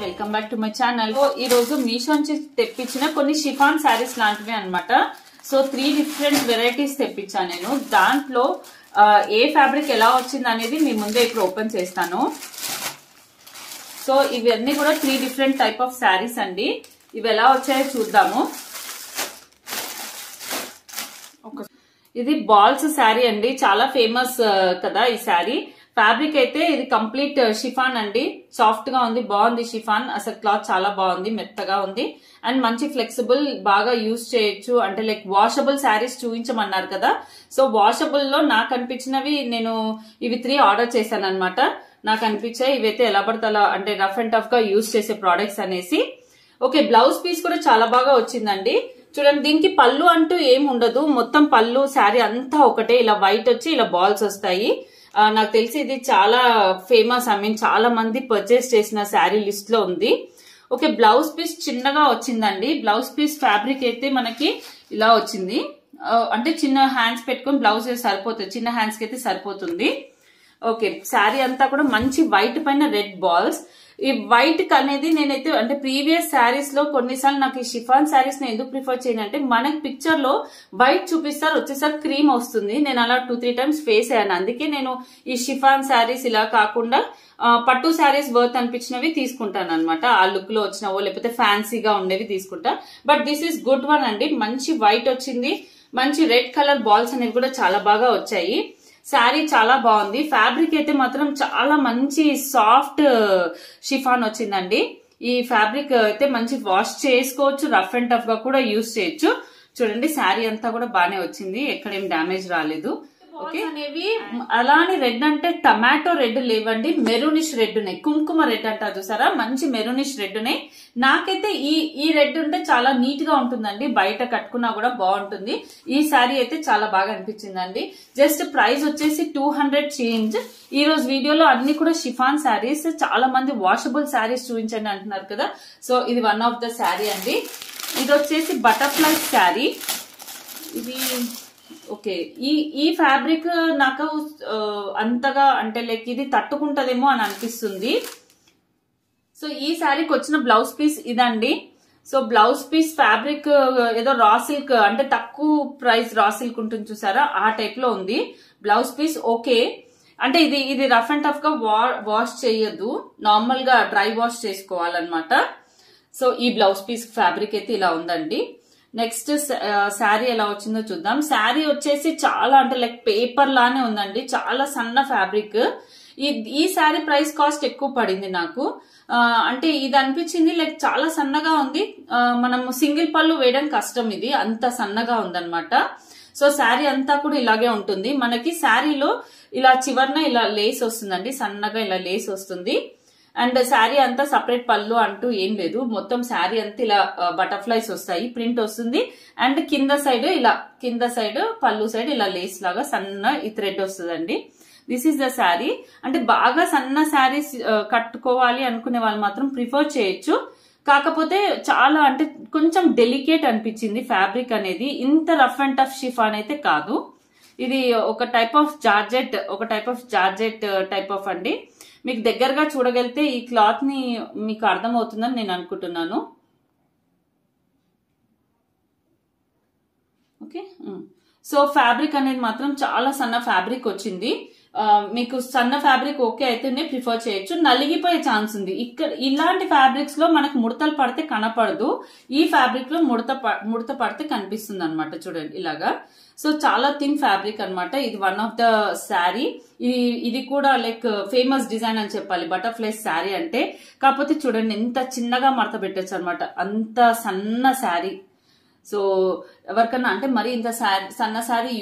Welcome back to my channel ఈ రోజు మీషో నుంచి తెప్పించిన కొన్ని షిఫాన్ శారీస్ లాంటివి అనమాట సో త్రీ డిఫరెంట్ వెరైటీస్ తెప్పించాను నేను. దాంట్లో ఏ ఫ్యాబ్రిక్ ఎలా వచ్చింది అనేది మీ ముందే ఇప్పుడు ఓపెన్ చేస్తాను. సో ఇవన్నీ కూడా three different type of saris అండి. ఇవి ఎలా వచ్చాయో చూద్దాము. ఇది బాల్స్ శారీ అండి. చాలా ఫేమస్ కదా ఈ శారీ. ఫ్యాబ్రిక్ అయితే ఇది కంప్లీట్ షిఫాన్ uh, అండి. సాఫ్ట్గా ఉంది బాగుంది షిఫాన్ అసలు క్లాత్ చాలా బాగుంది మెత్తగా ఉంది. అండ్ మంచి ఫ్లెక్సిబుల్ బాగా యూజ్ చేయొచ్చు. అంటే లైక్ వాషబుల్ శారీస్ చూపించమన్నారు కదా. సో వాషబుల్లో నాకు అనిపించినవి నేను ఇవి త్రీ ఆర్డర్ చేశాను అనమాట నాకు అనిపించాయి. ఇవైతే ఎలా పడితే అలా అంటే రఫ్ అండ్ టఫ్గా యూజ్ చేసే ప్రోడక్ట్స్ అనేసి. ఓకే బ్లౌజ్ పీస్ కూడా చాలా బాగా వచ్చిందండి. చూడండి దీనికి పళ్ళు అంటూ ఏమి ఉండదు. మొత్తం పళ్ళు శారీ అంతా ఒకటే. ఇలా వైట్ వచ్చి ఇలా బాల్స్ వస్తాయి. నాకు తెలిసి ఇది చాలా ఫేమస్ ఐ మీన్ చాలా మంది పర్చేస్ చేసిన శారీ లిస్ట్లో ఉంది. ఓకే బ్లౌజ్ పీస్ చిన్నగా వచ్చిందండి. బ్లౌజ్ పీస్ ఫ్యాబ్రిక్ అయితే మనకి ఇలా వచ్చింది. అంటే చిన్న హ్యాండ్స్ పెట్టుకొని బ్లౌజ్ సరిపోతుంది. చిన్న హ్యాండ్స్కి అయితే సరిపోతుంది. ఓకే శారీ అంతా కూడా మంచి వైట్ పైన రెడ్ బాల్స్ ఈ వైట్ అనేది నేనైతే అంటే ప్రీవియస్ శారీస్లో కొన్నిసార్లు నాకు ఈ షిఫాన్ శారీస్ని ఎందుకు ప్రిఫర్ చేయను అంటే మనకి పిక్చర్లో వైట్ చూపిస్తారు వచ్చేసరికి క్రీమ్ వస్తుంది. నేను అలా టూ త్రీ టైమ్స్ ఫేస్ అయ్యాను. అందుకే నేను ఈ షిఫాన్ శారీస్ ఇలా కాకుండా పట్టు శారీస్ వర్త్ అనిపించినవి తీసుకుంటాను అనమాట ఆ లుక్లో వచ్చినవో లేకపోతే ఫ్యాన్సీగా ఉండేవి తీసుకుంటా. But this is good one అండి. మంచి వైట్ వచ్చింది. మంచి రెడ్ కలర్ బాల్స్ అనేవి కూడా చాలా బాగా వచ్చాయి. శారీ చాలా బాగుంది. ఫ్యాబ్రిక్ అయితే మాత్రం చాలా మంచి సాఫ్ట్ షిఫాన్ uh, వచ్చిందండి. ఈ ఫ్యాబ్రిక్ అయితే మంచి వాష్ చేసుకోవచ్చు రఫ్ అండ్ టఫ్గా కూడా యూస్ చేయొచ్చు. చూడండి శారీ అంతా కూడా బాగానే వచ్చింది. ఎక్కడేం డ్యామేజ్ రాలేదు. ఓకే? అనేవి అలానే రెడ్ అంటే టమాటో రెడ్ లేవండి మెరూనిష్ రెడ్ ఉన్నాయి కుంకుమ రెడ్ అంటారు చూసారా? మంచి మెరూనిష్ రెడ్ ఉన్నాయి నాకైతే ఈ ఈ రెడ్ ఉంటే చాలా నీట్గా ఉంటుందండి. బయట కట్టుకున్నా కూడా బాగుంటుంది. ఈ శారీ అయితే చాలా బాగా అనిపించిందండి. జస్ట్ ప్రైస్ వచ్చేసి టూ హండ్రెడ్ చేంజ్. ఈ రోజు వీడియోలో అన్ని కూడా షిఫాన్ శారీస్. చాలా మంది వాషబుల్ శారీస్ చూపించండి అంటున్నారు కదా. సో ఇది వన్ ఆఫ్ ద శారీ అండి. ఇది వచ్చేసి బటర్ఫ్లై శారీ. ఇది ఓకే. ఈ ఈ ఫ్యాబ్రిక్ నాకు అంతగా అంటే లైక్ ఇది తట్టుకుంటదేమో అని అనిపిస్తుంది. సో ఈ శారీకి వచ్చిన బ్లౌజ్ పీస్ ఇదండి. సో బ్లౌజ్ పీస్ ఫ్యాబ్రిక్ ఏదో రా సిల్క్ అంటే తక్కువ ప్రైస్ రా సిల్క్ ఉంటుంది చూసారా? ఆ టైప్లో ఉంది. Blouse piece okay. అంటే ఇది ఇది రఫ్ అండ్ టఫ్గా వాష్ చేయొద్దు. నార్మల్గా డ్రై వాష్ చేసుకోవాలన్నమాట. సో ఈ బ్లౌజ్ పీస్ ఫ్యాబ్రిక్ అయితే ఇలా ఉందండి. నెక్స్ట్ శారీ ఎలా వచ్చిందో చూద్దాం. శారీ వచ్చేసి చాలా అంటే లైక్ పేపర్ లానే ఉందండి. చాలా సన్న ఫ్యాబ్రిక్. ఈ ఈ శారీ ప్రైస్ కాస్ట్ ఎక్కువ పడింది నాకు. అంటే ఇది అనిపించింది లైక్ చాలా సన్నగా ఉంది. మనము మనం సింగిల్ పళ్ళు వేయడం కష్టం ఇది. అంత సన్నగా ఉందన్నమాట. సో శారీ అంతా కూడా ఇలాగే ఉంటుంది. మనకి శారీలో ఇలా చివరన ఇలా లేస్ వస్తుందండి. సన్నగా ఇలా లేస్ వస్తుంది. అండ్ శారీ అంతా సపరేట్ పళ్ళు అంటూ ఏం లేదు. మొత్తం శారీ అంతా ఇలా బటర్ఫ్లైస్ వస్తాయి. ప్రింట్ వస్తుంది. అండ్ కింద సైడ్ ఇలా కింద సైడ్ పళ్ళు సైడ్ ఇలా లేస్ లాగా సన్న ఈ థ్రెడ్ వస్తుందండి. దిస్ ఈస్ ద శారీ అంటే బాగా సన్న శారీస్ కట్టుకోవాలి అనుకునే వాళ్ళు మాత్రం ప్రిఫర్ చేయొచ్చు. కాకపోతే చాలా అంటే కొంచెం డెలికేట్ అనిపించింది ఫ్యాబ్రిక్ అనేది. ఇంత రఫ్ అండ్ టఫ్ షిఫాన్ అయితే కాదు. ఇది ఒక టైప్ ఆఫ్ జార్జెట్ ఒక type of georgette type of అండి. మీకు దగ్గరగా చూడగలిగితే ఈ క్లాత్ని మీకు అర్థమవుతుందని నేను అనుకుంటున్నాను. ఓకే? సో ఫ్యాబ్రిక్ అనేది మాత్రం చాలా సన్న ఫ్యాబ్రిక్ వచ్చింది. మీకు సన్న ఫ్యాబ్రిక్ ఓకే అయితేనే ప్రిఫర్ చేయొచ్చు. నలిగిపోయే ఛాన్స్ ఉంది. ఇక్కడ ఇలాంటి ఫ్యాబ్రిక్స్లో మనకు ముడతలు పడితే కనపడదు. ఈ ఫ్యాబ్రిక్లో ముడత ముడత పడితే కనిపిస్తుంది అనమాట చూడండి ఇలాగా. సో చాలా థిన్ ఫ్యాబ్రిక్ అన్నమాట. ఇది వన్ ఆఫ్ ద శారీ ఇది ఇది కూడా లైక్ ఫేమస్ డిజైన్ అని చెప్పాలి. బటర్ఫ్లై శారీ అంటే. కాకపోతే చూడండి ఎంత చిన్నగా మడత పెట్టచ్చు అనమాట అంత సన్న శారీ సో ఎవరికన్నా అంటే మరి ఇంత శారీ సన్న శారీ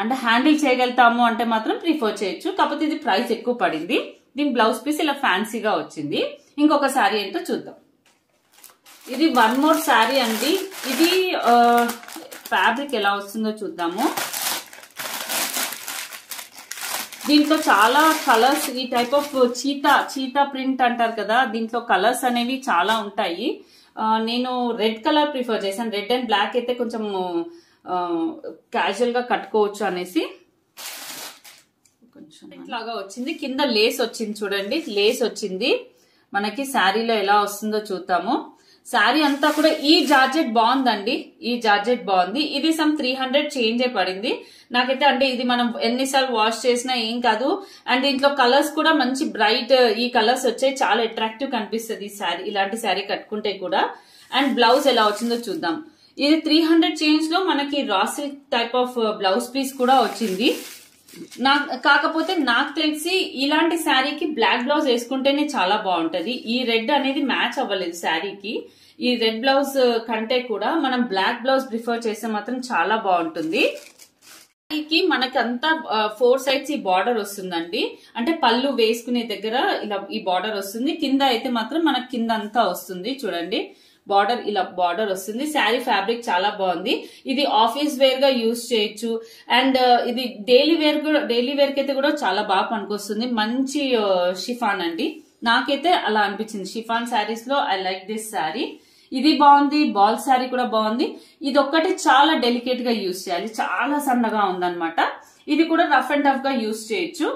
అంటే హ్యాండిల్ చేయగలుగుతాము అంటే మాత్రం ప్రిఫర్ చేయొచ్చు. కాకపోతే ఇది ప్రైస్ ఎక్కువ పడింది. దీని బ్లౌజ్ పీస్ ఇలా ఫ్యాన్సీగా వచ్చింది. ఇంకొక శారీ ఏంటో చూద్దాం. ఇది వన్ మోర్ శారీ అండి. ఇది ఫ్యాబ్రిక్ ఎలా వస్తుందో చూద్దాము. దీంట్లో చాలా కలర్స్ ఈ type of cheetah cheetah print అంటారు కదా దీంట్లో కలర్స్ అనేవి చాలా ఉంటాయి. నేను రెడ్ కలర్ ప్రిఫర్ చేశాను. రెడ్ అండ్ బ్లాక్ అయితే కొంచెం క్యాజువల్గా కట్టుకోవచ్చు అనేసి కొంచెం ఇట్లాగా వచ్చింది. కింద లేస్ వచ్చింది చూడండి. లేస్ వచ్చింది. మనకి శారీలో ఎలా వస్తుందో చూద్దాము. శారీ అంతా కూడా ఈ జార్జెట్ బాగుందండి. ఈ జార్జెట్ బాగుంది. ఇది సమ్ త్రీ హండ్రెడ్ చేంజ్ అయి పడింది. నాకైతే అంటే ఇది మనం ఎన్నిసార్లు వాష్ చేసినా ఏం కాదు. అండ్ దీంట్లో కలర్స్ కూడా మంచి బ్రైట్ ఈ కలర్స్ వచ్చాయి. చాలా అట్రాక్టివ్ కనిపిస్తుంది ఈ శారీ ఇలాంటి శారీ కట్టుకుంటే కూడా. అండ్ బ్లౌజ్ ఎలా వచ్చిందో చూద్దాం. ఇది త్రీ హండ్రెడ్ చేంజ్లో మనకి రా టైప్ ఆఫ్ బ్లౌజ్ పీస్ కూడా వచ్చింది. నా కాకపోతే నాకు తెలిసి ఇలాంటి శారీకి బ్లాక్ బ్లౌజ్ వేసుకుంటేనే చాలా బాగుంటది. ఈ రెడ్ అనేది మ్యాచ్ అవ్వలేదు శారీకి. ఈ రెడ్ బ్లౌజ్ కంటే కూడా మనం బ్లాక్ బ్లౌజ్ ప్రిఫర్ చేస్తే మాత్రం చాలా బాగుంటుంది. శారీకి మనకంతా ఫోర్ సైడ్స్ ఈ బార్డర్ వస్తుందండి. అంటే పళ్ళు వేసుకునే దగ్గర ఇలా ఈ బార్డర్ వస్తుంది. కింద అయితే మాత్రం మనకి కింద అంతా వస్తుంది. చూడండి. బార్డర్ ఇలా బార్డర్ వస్తుంది. శారీ ఫ్యాబ్రిక్ చాలా బాగుంది. ఇది ఆఫీస్ వేర్గా యూజ్ చేయొచ్చు. అండ్ uh, ఇది డైలీ వేర్ కూడా డైలీ వేర్కి అయితే కూడా చాలా బాగా పనికొస్తుంది. మంచి uh, షిఫాన్ అండి. నాకైతే అలా అనిపించింది. షిఫాన్ శారీస్లో ఐ లైక్ దిస్ శారీ ఇది బాగుంది. బాల్ శారీ కూడా బాగుంది. ఇది ఒక్కటి చాలా డెలికేట్గా యూజ్ చేయాలి. చాలా సన్నగా ఉందన్నమాట. ఇది కూడా రఫ్ అండ్ టఫ్గా యూజ్ చేయొచ్చు.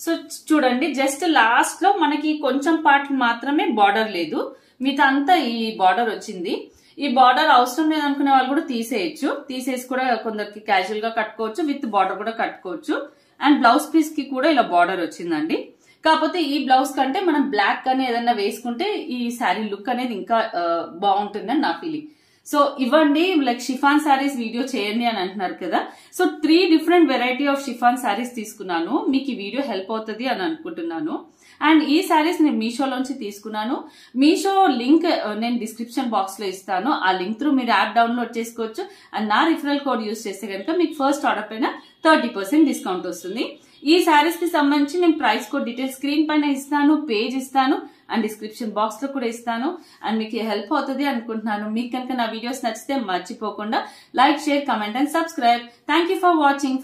సో చూడండి జస్ట్ లాస్ట్లో మనకి కొంచెం పార్ట్ మాత్రమే బార్డర్ లేదు. మిగతా అంతా ఈ బార్డర్ వచ్చింది. ఈ బార్డర్ అవసరం లేదనుకునే వాళ్ళు కూడా తీసేయచ్చు. తీసేసి కూడా కొందరికి క్యాజువల్గా కట్టుకోవచ్చు విత్ బార్డర్ కూడా కట్టుకోవచ్చు. అండ్ బ్లౌజ్ పీస్కి కూడా ఇలా బార్డర్ వచ్చిందండి. కాకపోతే ఈ బ్లౌజ్ కంటే మనం బ్లాక్ కానీ ఏదన్నా వేసుకుంటే ఈ శారీ లుక్ అనేది ఇంకా uh, బాగుంటుందని నా ఫీలింగ్ సో ఇవ్వండి లైక్ షిఫాన్ శారీస్ వీడియో చేయండి అని అంటున్నారు కదా. So three different variety of chiffon saris తీసుకున్నాను. మీకు ఈ వీడియో హెల్ప్ అవుతుంది అని అనుకుంటున్నాను. అండ్ ఈ శారీస్ నేను మీషోలోంచి తీసుకున్నాను. మీషో లింక్ uh, నేను డిస్క్రిప్షన్ బాక్స్లో ఇస్తాను. ఆ లింక్ త్రూ మీరు యాప్ డౌన్లోడ్ చేసుకోవచ్చు. అండ్ నా రిఫరల్ కోడ్ యూస్ చేస్తే కనుక మీకు ఫస్ట్ ఆర్డర్ పైన థర్టీ పర్సెంట్ డిస్కౌంట్ వస్తుంది. ఈ శారీస్కి సంబంధించి నేను ప్రైస్ కోడ్ డీటెయిల్స్ స్క్రీన్ పైన ఇస్తాను పేజ్ ఇస్తాను అండ్ డిస్క్రిప్షన్ బాక్స్లో కూడా ఇస్తాను. అండ్ మీకు హెల్ప్ అవుతుంది అనుకుంటున్నాను. మీకు కనుక నా వీడియోస్ నచ్చితే మర్చిపోకుండా like share comment and subscribe. Thank for watching